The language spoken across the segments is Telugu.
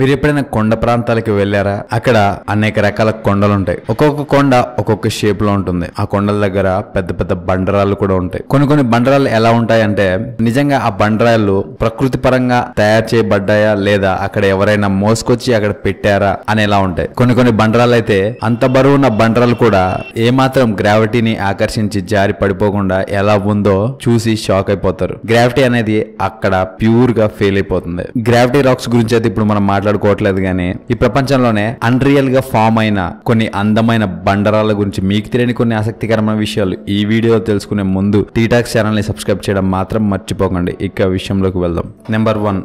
మీరు ఎప్పుడైనా కొండ ప్రాంతాలకు వెళ్ళారా? అక్కడ అనేక రకాల కొండలు ఉంటాయి ఒక్కొక్క కొండ ఒక్కొక్క షేప్లో ఉంటుంది. ఆ కొండల దగ్గర పెద్ద పెద్ద బండరాళ్ళు కూడా ఉంటాయి. కొన్ని కొన్ని బండరాళ్ళు ఎలా ఉంటాయంటే నిజంగా ఆ బండరాళ్ళు ప్రకృతి పరంగా తయారు చేయబడ్డాయా? లేదా అక్కడ ఎవరైనా మోసుకొచ్చి అక్కడ పెట్టారా? అని ఎలా ఉంటాయి. కొన్ని కొన్ని బండరాలు అయితే అంత బరువున్న బండరాలు కూడా ఏమాత్రం గ్రావిటీని ఆకర్షించి జారి పడిపోకుండా ఎలా ఉందో చూసి షాక్ అయిపోతారు. గ్రావిటీ అనేది అక్కడ ప్యూర్గా ఫెయిల్ అయిపోతుంది. గ్రావిటీ రాక్స్ గురించి అయితే ఇప్పుడు మనం మాట్లాడుకోవట్లేదు కానీ ఈ ప్రపంచంలోనే అన్రియల్గా ఫామ్ అయిన కొన్ని అందమైన బండరాల గురించి మీకు తెలియని కొన్ని ఆసక్తికరమైన విషయాలు ఈ వీడియో తెలుసుకునే ముందు టీటాక్స్ ఛానల్ని సబ్స్క్రైబ్ చేయడం మాత్రం మర్చిపోకండి. ఇక విషయంలోకి వెళ్దాం. Number one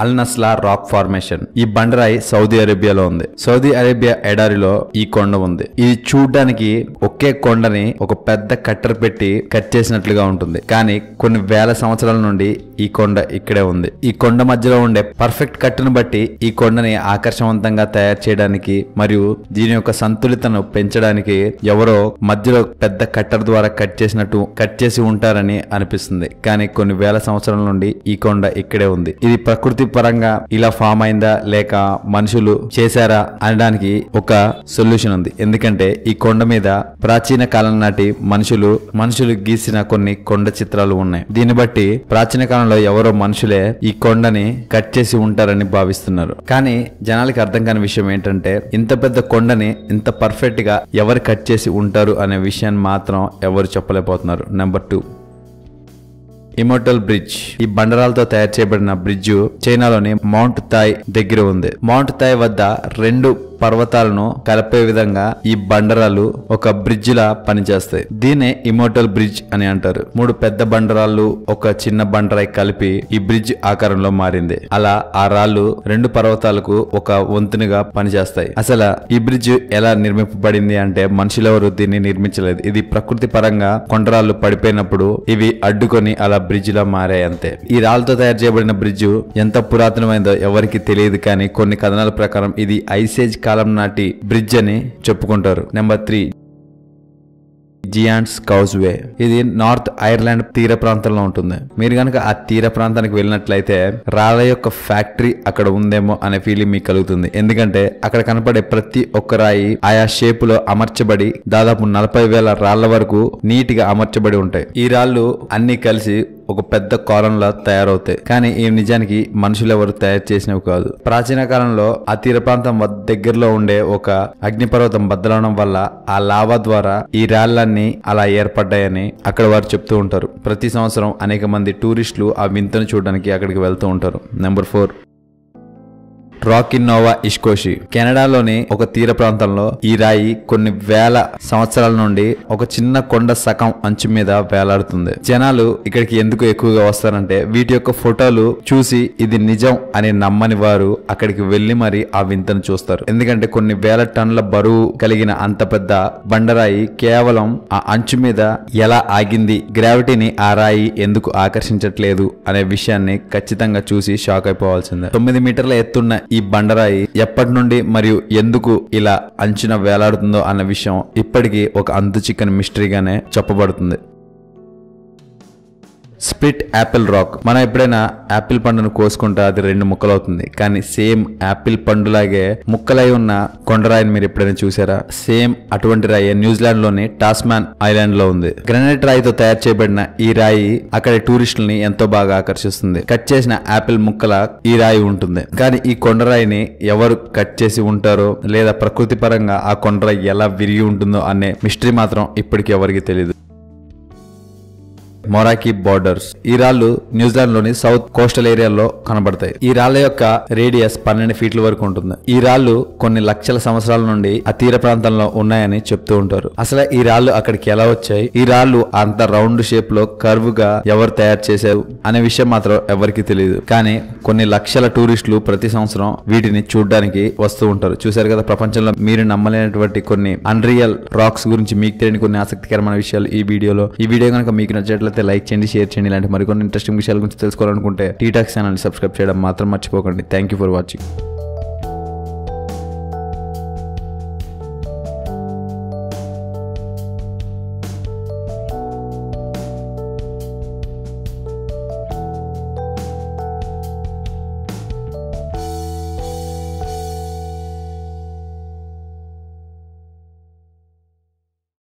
Al Naslaa rock formation. ఈ బండరాయి సౌదీ అరేబియాలో ఉంది. సౌదీ అరేబియా ఎడారిలో ఈ కొండ ఉంది. ఇది చూడ్డానికి ఒకే కొండని ఒక పెద్ద కట్టర్ పెట్టి కట్ చేసినట్లుగా ఉంటుంది. కానీ కొన్ని వేల సంవత్సరాల నుండి ఈ కొండ ఇక్కడే ఉంది. ఈ కొండ మధ్యలో ఉండే పర్ఫెక్ట్ కట్టును బట్టి ఈ కొండని ఆకర్షవంతంగా తయారు చేయడానికి మరియు దీని యొక్క సంతులితను పెంచడానికి ఎవరో మధ్యలో పెద్ద కట్టర్ ద్వారా కట్ చేసినట్టు కట్ చేసి ఉంటారని అనిపిస్తుంది. కానీ కొన్ని వేల సంవత్సరాల నుండి ఈ కొండ ఇక్కడే ఉంది. ఇది ప్రకృతి పరంగా ఇలా ఫామ్ అయిందా లేక మనుషులు చేశారా అనడానికి ఒక సొల్యూషన్ ఉంది. ఎందుకంటే ఈ కొండ మీద ప్రాచీన కాలం నాటి మనుషులు మనుషులు గీసిన కొన్ని కొండ చిత్రాలు ఉన్నాయి. దీన్ని బట్టి ప్రాచీన కాలంలో ఎవరో మనుషులే ఈ కొండని కట్ చేసి ఉంటారని భావిస్తున్నారు. కానీ జనాలకి అర్థం కాని విషయం ఏంటంటే ఇంత పెద్ద కొండని ఇంత పర్ఫెక్ట్గా ఎవరు కట్ చేసి ఉంటారు అనే విషయాన్ని మాత్రం ఎవరు చెప్పలేకపోతున్నారు. నెంబర్ టూ ఇమోటల్ బ్రిడ్జ్ ఈ బండరాలతో తయారు చేయబడిన బ్రిడ్జ్ చైనాలోని మౌంట్ తాయ్ దగ్గర ఉంది. మౌంట్ తాయ్ వద్ద రెండు పర్వతాలను కలిపే విధంగా ఈ బండరాలు ఒక బ్రిడ్జ్ లా పనిచేస్తాయి. దీనే ఇమోటల్ బ్రిడ్జ్ అని అంటారు. మూడు పెద్ద బండరాళ్ళు ఒక చిన్న బండరాయి కలిపి ఈ బ్రిడ్జ్ ఆకారంలో మారింది. అలా ఆ రాళ్ళు రెండు పర్వతాలకు ఒక వంతునిగా పనిచేస్తాయి. అసలు ఈ బ్రిడ్జ్ ఎలా నిర్మింపబడింది అంటే మనుషులెవరు దీన్ని నిర్మించలేదు. ఇది ప్రకృతి పరంగా కొండరాళ్ళు పడిపోయినప్పుడు ఇవి అడ్డుకొని అలా బ్రిడ్జ్ లా మారాయి అంతే. ఈ రాళ్ళతో తయారు చేయబడిన బ్రిడ్జ్ ఎంత పురాతనమైందో ఎవరికి తెలియదు కానీ కొన్ని కథనాల ప్రకారం ఇది ఐసేజ్ కాలం నాటి బ్రిడ్జ్ అని చెప్పుకుంటారు. నెంబర్ త్రీ జియాన్స్ కౌజ్వే ఇది నార్త్ ఐర్లాండ్ తీర ప్రాంతంలో ఉంటుంది. మీరు కనుక ఆ తీర ప్రాంతానికి వెళ్ళినట్లయితే రాళ్ళ యొక్క ఫ్యాక్టరీ అక్కడ ఉందేమో అనే ఫీలింగ్ మీకు కలుగుతుంది. ఎందుకంటే అక్కడ కనపడే ప్రతి ఒక్క రాయి ఆయా షేప్లో అమర్చబడి దాదాపు నలభై వేల రాళ్ళ వరకు నీట్గా అమర్చబడి ఉంటాయి. ఈ రాళ్ళు అన్ని కలిసి ఒక పెద్ద కాలంలా తయారవుతాయి. కానీ ఈ నిజానికి మనుషులు ఎవరు తయారు చేసినవి కాదు. ప్రాచీన కాలంలో ఆ తీర ప్రాంతం దగ్గరలో ఉండే ఒక అగ్నిపర్వతం బద్దలవడం వల్ల ఆ లావా ద్వారా ఈ రాళ్ళన్నీ అలా ఏర్పడ్డాయని అక్కడ వారు చెప్తూ ఉంటారు. ప్రతి సంవత్సరం అనేక మంది టూరిస్టులు ఆ వింతను చూడడానికి అక్కడికి వెళ్తూ ఉంటారు. Number four. Rock in Nova Scotia. కెనడాలోని ఒక తీర ప్రాంతంలో ఈ రాయి కొన్ని వేల సంవత్సరాల నుండి ఒక చిన్న కొండ సగం అంచు మీద వేలాడుతుంది. జనాలు ఇక్కడికి ఎందుకు ఎక్కువగా వస్తారంటే వీటి యొక్క ఫోటోలు చూసి ఇది నిజం అని నమ్మని వారు అక్కడికి వెళ్ళి మరి ఆ వింతను చూస్తారు. ఎందుకంటే కొన్ని వేల టన్నుల బరువు కలిగిన అంత పెద్ద బండరాయి కేవలం ఆ అంచు మీద ఎలా ఆగింది గ్రావిటీని ఆ రాయి ఎందుకు ఆకర్షించట్లేదు అనే విషయాన్ని ఖచ్చితంగా చూసి షాక్ అయిపోవాల్సిందే. తొమ్మిది మీటర్ల ఎత్తున్న ఈ ఈ బండరాయి ఎప్పటి నుండి మరియు ఎందుకు ఇలా అంచున వేలాడుతుందో అన్న విషయం ఇప్పటికీ ఒక అంతు చిక్కని మిస్టరీగానే చెప్పబడుతుంది. Split apple rock. మనం ఎప్పుడైనా యాపిల్ పండును కోసుకుంటే అది రెండు ముక్కలు అవుతుంది కానీ సేమ్ యాపిల్ పండులాగే ముక్కలై ఉన్న కొండరాయిని మీరు ఎప్పుడైనా చూసారా? సేమ్ అటువంటి రాయి న్యూజిలాండ్లోని టాస్మాన్ ఐలాండ్లో ఉంది. గ్రనైట్ రాయితో తయారు చేయబడిన ఈ రాయి అక్కడ టూరిస్టులని ఎంతో బాగా ఆకర్షిస్తుంది. కట్ చేసిన యాపిల్ ముక్కల ఈ రాయి ఉంటుంది. కానీ ఈ కొండరాయిని ఎవరు కట్ చేసి ఉంటారో లేదా ప్రకృతి పరంగా ఆ కొండరాయి ఎలా విరిగి ఉంటుందో అనే మిస్టరీ మాత్రం ఇప్పటికి ఎవరికి తెలియదు మొరాకి బోర్డర్స్. ఈ రాళ్ళు న్యూజిలాండ్లోని సౌత్ కోస్టల్ ఏరియాలో కనబడతాయి. ఈ రాళ్ళ యొక్క రేడియస్ పన్నెండు ఫీట్ల వరకు ఉంటుంది. ఈ రాళ్ళు కొన్ని లక్షల సంవత్సరాల నుండి ఆ తీర ప్రాంతంలో ఉన్నాయని చెప్తూ ఉంటారు. అసలు ఈ రాళ్ళు అక్కడికి ఎలా వచ్చాయి? ఈ రాళ్ళు అంత రౌండ్ షేప్లో కర్వ్గా ఎవరు తయారు చేశారు? అనే విషయం మాత్రం ఎవరికి తెలియదు. కానీ కొన్ని లక్షల టూరిస్టులు ప్రతి సంవత్సరం వీటిని చూడడానికి వస్తూ ఉంటారు. చూశారు కదా ప్రపంచంలో మీరు నమ్మలేనటువంటి కొన్ని అన్రియల్ రాక్స్ గురించి మీకు తెలియని కొన్ని ఆసక్తికరమైన విషయాలు ఈ వీడియోలో. ఈ వీడియో కనుక మీకు నచ్చినట్లయితే లైక్ చేయండి షేర్ చేయండి. ఇలాంటి మరికొన్ని ఇంట్రెస్టింగ్ విషయాల గురించి తెలుసుకోవాలనుకుంటే టీటాక్ ఛానల్ సబ్స్క్రైబ్ చేయడం మాత్రం మర్చిపోకండి. Thank you for watching